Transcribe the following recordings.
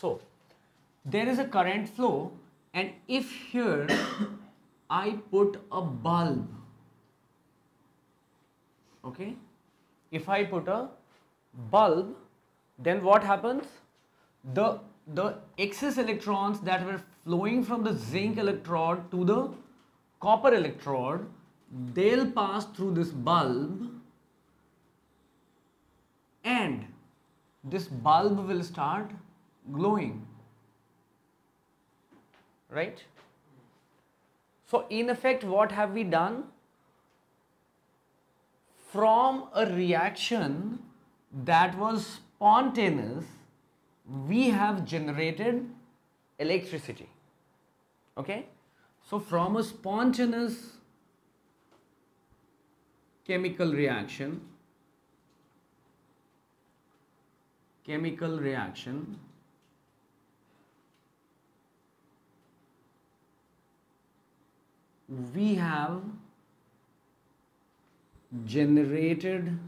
So, there is a current flow and if here I put a bulb, okay, if I put a bulb, then what happens? The, the excess electrons that were flowing from the zinc electrode to the copper electrode, they'll pass through this bulb and this bulb will start glowing. Right? So in effect what have we done? From a reaction that was spontaneous we have generated electricity. Okay? So from a spontaneous chemical reaction chemical reaction we have generated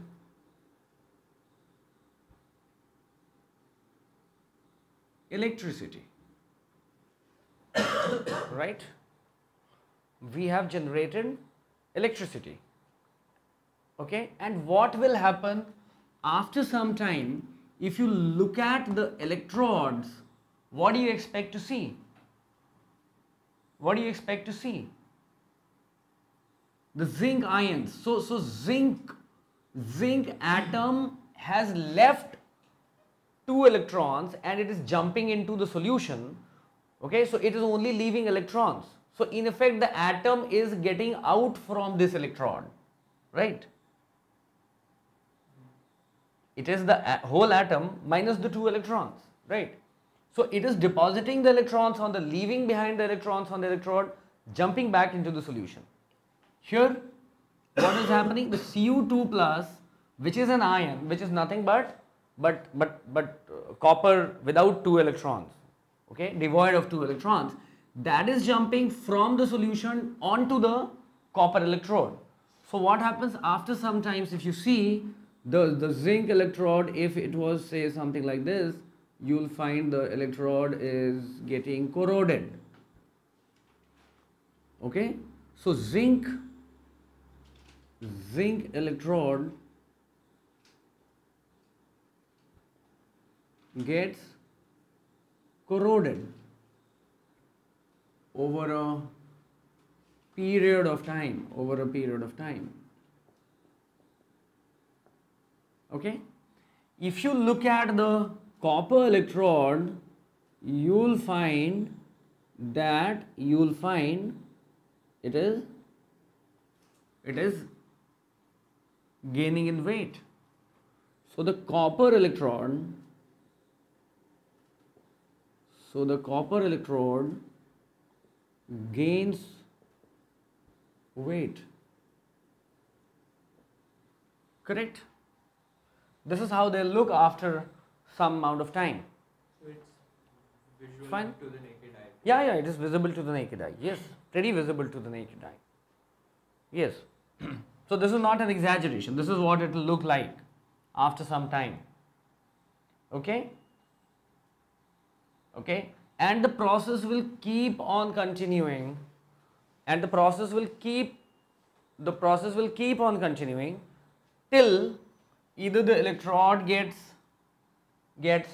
electricity right we have generated electricity okay and what will happen after some time if you look at the electrodes, what do you expect to see? What do you expect to see? The zinc ions. So, so zinc, zinc atom has left two electrons and it is jumping into the solution. Okay, so it is only leaving electrons. So in effect, the atom is getting out from this electrode, right? it is the whole atom minus the two electrons, right? So it is depositing the electrons on the leaving behind the electrons on the electrode, jumping back into the solution. Here, what is happening? The Cu2 plus, which is an ion, which is nothing but but but but uh, copper without two electrons, okay, devoid of two electrons, that is jumping from the solution onto the copper electrode. So what happens after some times if you see the, the zinc electrode, if it was say something like this, you'll find the electrode is getting corroded. Okay, so zinc, zinc electrode gets corroded over a period of time, over a period of time. Okay? If you look at the copper electrode you'll find that you'll find it is it is gaining in weight so the copper electron, so the copper electrode gains weight correct this is how they look after some amount of time. So it's visual Fine. to the naked eye. Yeah, yeah, it is visible to the naked eye. Yes, pretty visible to the naked eye. Yes. so this is not an exaggeration. This is what it will look like after some time. Okay? Okay? And the process will keep on continuing and the process will keep the process will keep on continuing till either the electrode gets gets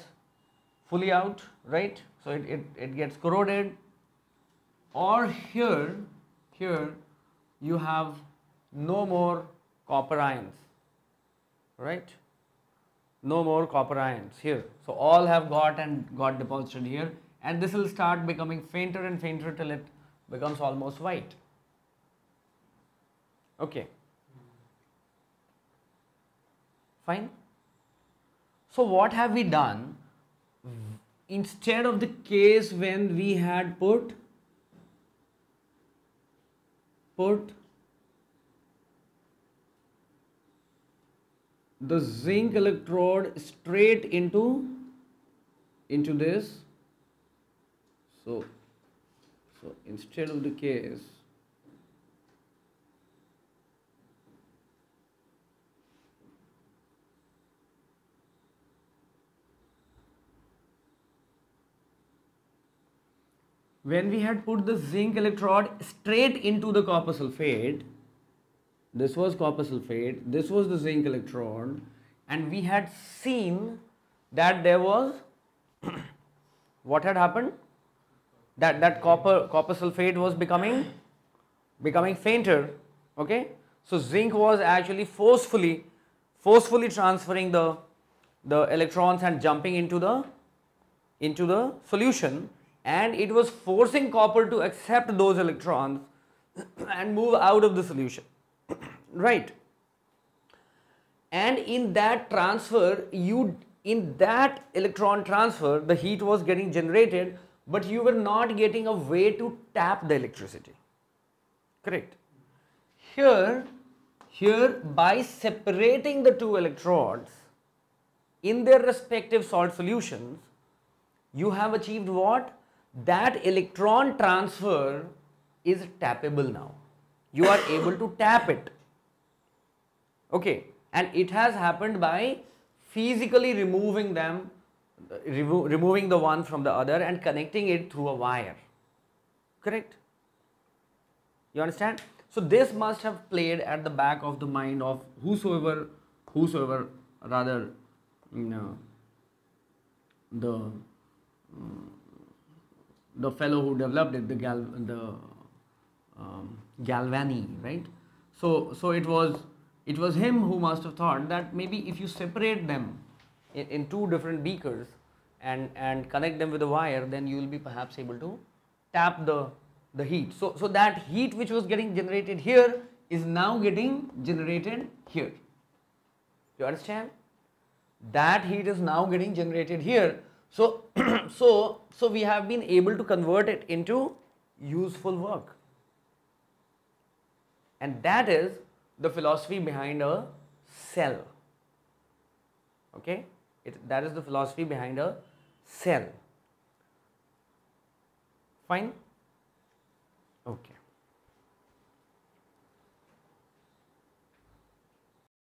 fully out right so it, it, it gets corroded or here here you have no more copper ions right no more copper ions here so all have got and got deposited here and this will start becoming fainter and fainter till it becomes almost white okay Fine. So what have we done? Instead of the case when we had put put the zinc electrode straight into into this. So so instead of the case when we had put the zinc electrode straight into the copper sulfate, this was copper sulfate, this was the zinc electrode, and we had seen that there was what had happened? That that copper copper sulfate was becoming becoming fainter. Okay, so zinc was actually forcefully forcefully transferring the the electrons and jumping into the into the solution. And it was forcing copper to accept those electrons and move out of the solution right. And in that transfer you in that electron transfer the heat was getting generated but you were not getting a way to tap the electricity. Correct. Here here by separating the two electrodes in their respective salt solutions you have achieved what? That electron transfer is tappable now. You are able to tap it okay and it has happened by physically removing them remo removing the one from the other and connecting it through a wire. Correct? You understand? So this must have played at the back of the mind of whosoever whosoever rather you know the mm, the fellow who developed it the gal the um, galvani right? So so it was it was him who must have thought that maybe if you separate them in, in two different beakers and and connect them with a wire then you will be perhaps able to tap the the heat. So so that heat which was getting generated here is now getting generated here. You understand? That heat is now getting generated here. So so so we have been able to convert it into useful work. And that is the philosophy behind a cell. Okay? It, that is the philosophy behind a cell. Fine? Okay